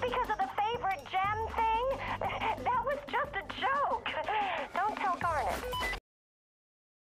Because of